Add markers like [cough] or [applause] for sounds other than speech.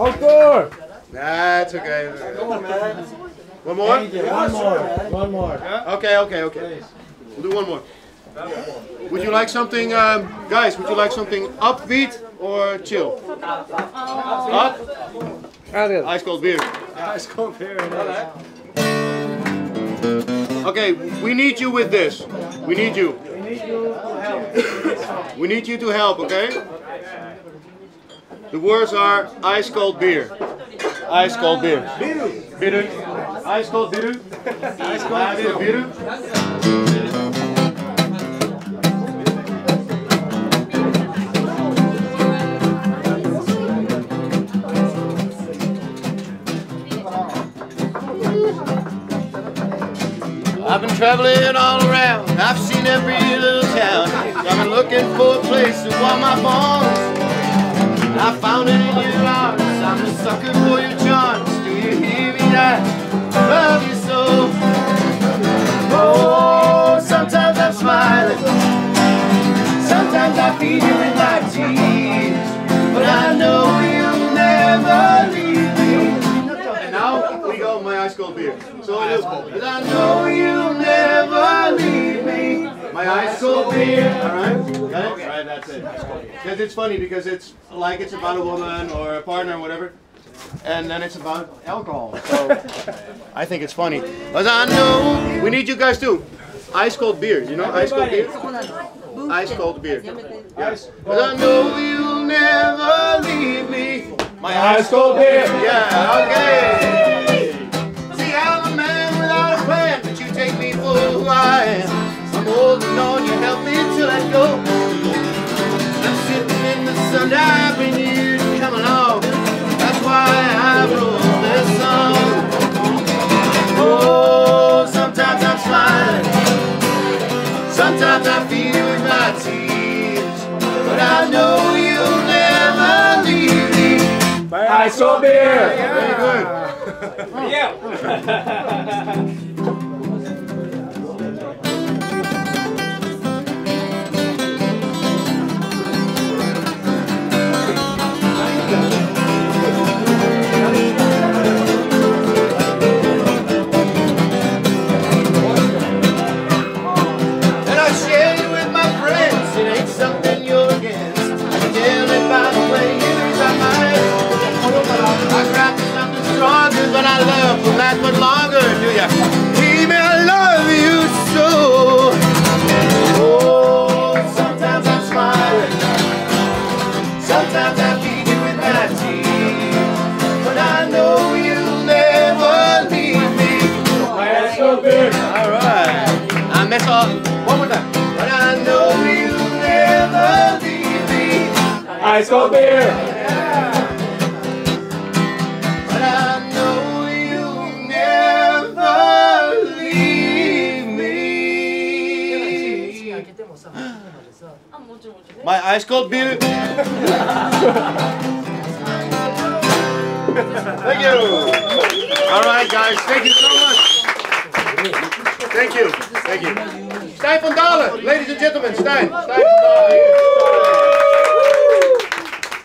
Encore! That's okay. Come on, man. One more? One more. One more. Okay, okay, okay. We'll do one more. Would you like something, um, guys, would you like something upbeat or chill? Up? Ice cold beer. Ice cold beer. Okay, we need you with this. We need you. We need you to help. [laughs] We need you to help, okay? The words are ice cold beer. Ice cold beer. Bitter. Ice cold bitter. Ice cold bitter. I've been traveling all around. I've seen every little town. I've been looking for a place to warm my bones. I found it in your arms. I'm a sucker for your charms. Do you hear me? I love you so. Oh, sometimes I'm smiling. Sometimes I feel you in my tears. But I know you'll never leave me. And now we go my ice cold beer. So it is. But I know you'll never leave me. My ice cold beer. All right. Got it? All right. That's it. Because it's funny because it's like it's about a woman or a partner or whatever. And then it's about alcohol. So I think it's funny. But I know we need you guys too. Ice cold beer. You know ice cold beer. Ice cold beer. Yes. But I know you'll never leave me. My ice cold beer. Yeah. Okay. Sometimes I feel you in my tears, but I know you'll never leave me. Ice cold beer. Very good. And [laughs] Ice cold beer. My ice cold beer. Thank you. All right, guys. Thank you so much. Thank you. Thank you. Stijn van Dalen, ladies and gentlemen. Stijn.